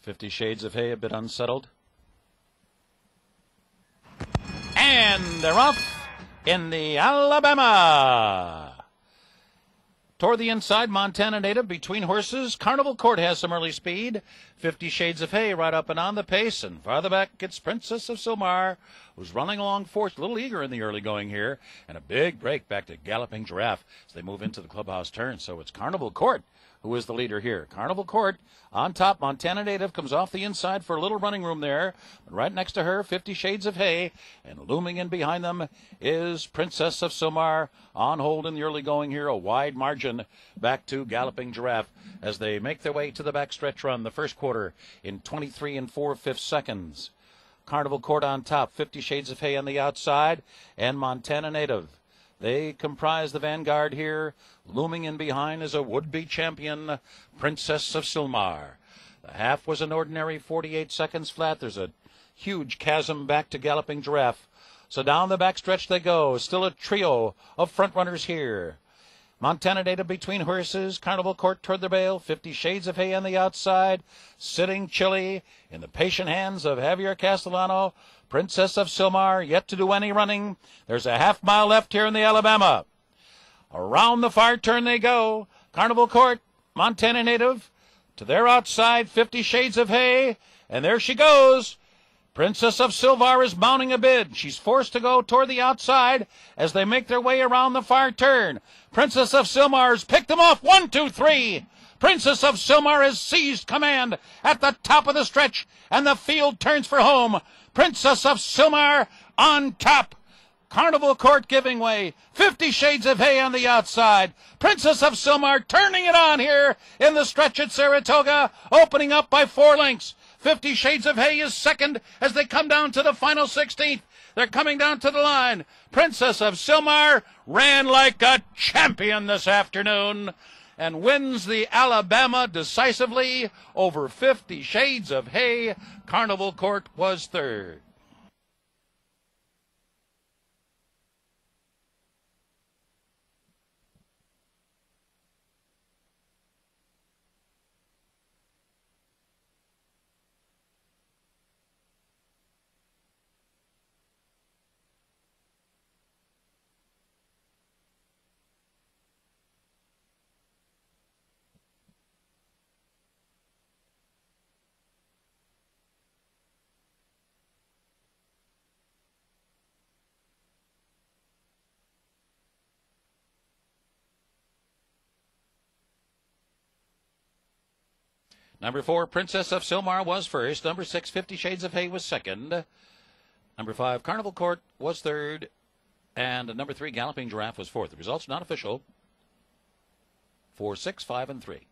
Fifty Shades of Hay a bit unsettled. And they're off in the Alabama. Toward the inside, Montana native between horses. Carnival Court has some early speed. Fifty Shades of Hay right up and on the pace. And farther back, it's Princess of Sylmar, who's running along fourth, a little eager in the early going here. And a big break back to Galloping Giraffe as they move into the clubhouse turn. So it's Carnival Court who is the leader here. Carnival Court on top. Montana Native comes off the inside for a little running room there. Right next to her, Fifty Shades of Hay. And looming in behind them is Princess of Sylmar on hold in the early going here. A wide margin back to Galloping Giraffe as they make their way to the backstretch run. The first quarter in 23 and 4 fifths seconds. Carnival Court on top, 50 Shades of Hay on the outside, and Montana Native they comprise the vanguard here. Looming in behind is a would-be champion, Princess of Sylmar. The half was an ordinary 48 seconds flat. There's a huge chasm back to Galloping Giraffe. So down the backstretch they go. Still a trio of front runners here. Montana native between horses, Carnival Court toward the bale, Fifty Shades of Hay on the outside, sitting chilly in the patient hands of Javier Castellano, Princess of Sylmar, yet to do any running. There's a half mile left here in the Alabama. Around the far turn they go. Carnival Court, Montana native, to their outside, Fifty Shades of Hay, and there she goes. Princess of Sylmar is mounting a bid. She's forced to go toward the outside as they make their way around the far turn. Princess of Sylmar's picked them off. One, two, three. Princess of Sylmar has seized command at the top of the stretch, and the field turns for home. Princess of Sylmar on top. Carnival Court giving way. Fifty Shades of Hay on the outside. Princess of Sylmar turning it on here in the stretch at Saratoga, opening up by four lengths. Fifty Shades of Hay is second as they come down to the final 16th. They're coming down to the line. Princess of Sylmar ran like a champion this afternoon and wins the Alabama decisively over 50 Shades of Hay. Carnival Court was third. Number four, Princess of Sylmar was first. Number six, Fifty Shades of Hay was second. Number five, Carnival Court was third. And number three, Galloping Giraffe was fourth. The results not official. Four, six, five, and three.